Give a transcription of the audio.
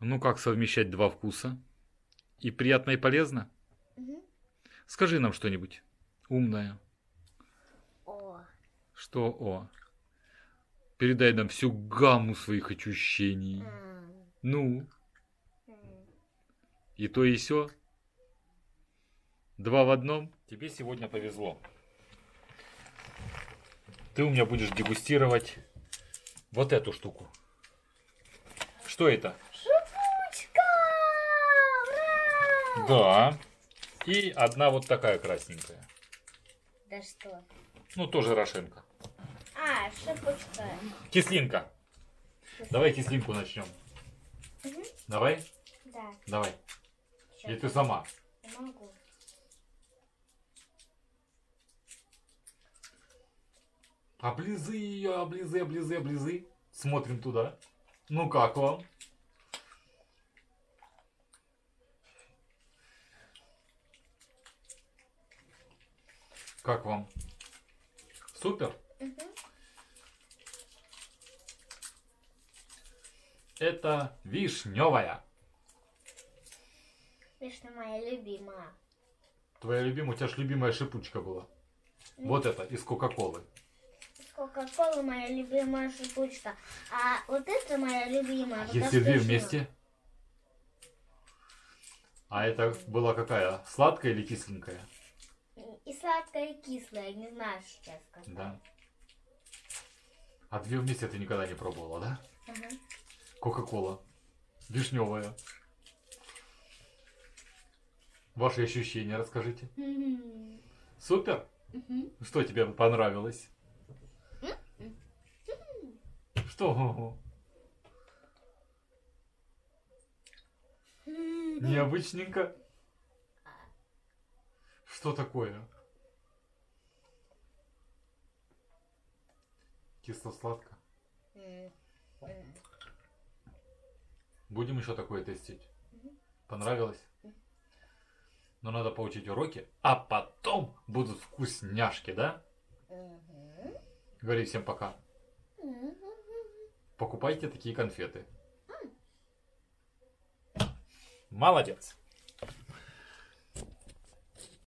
Ну как совмещать два вкуса? И приятно, и полезно? Мгм. Скажи нам что-нибудь умное. О. Что о? Передай нам всю гамму своих ощущений. М, Ну, м. и то и все. Два в одном. Тебе сегодня повезло. Ты у меня будешь дегустировать вот эту штуку. Что это? Шипучка! Ура! Да. И одна вот такая красненькая. Да что? Ну, тоже Рошенко. А, шипучка. Кислинка. Давай кислинку начнем. Мгм. Давай, Да, давай. И сейчас ты сама. не могу. Облизы ее, облизы, облизы, облизы. Смотрим туда. Ну как вам? Как вам? Супер? Мгм. Это вишневая. Вишня моя любимая. Твоя любимая, у тебя же любимая шипучка была. Вот это, из Кока-Колы. С Кока-Колы моя любимая шипучка. А вот это моя любимая. вот Если две вместе. А это была какая? Сладкая или кисленькая? И сладкая, и кислая. Не знаю, что сейчас сказать. Да. А две вместе ты никогда не пробовала, да? Ага. Кока-кола. Вишневая. Ваши ощущения расскажите. Мгм. Супер? Мгм. Что тебе понравилось? Что? Необычненько? Что такое? Кисло-сладко. М. Будем еще такое тестить. Понравилось? Но надо получить уроки, а потом будут вкусняшки, да? Мгм. Говори всем пока. Покупайте такие конфеты. Молодец.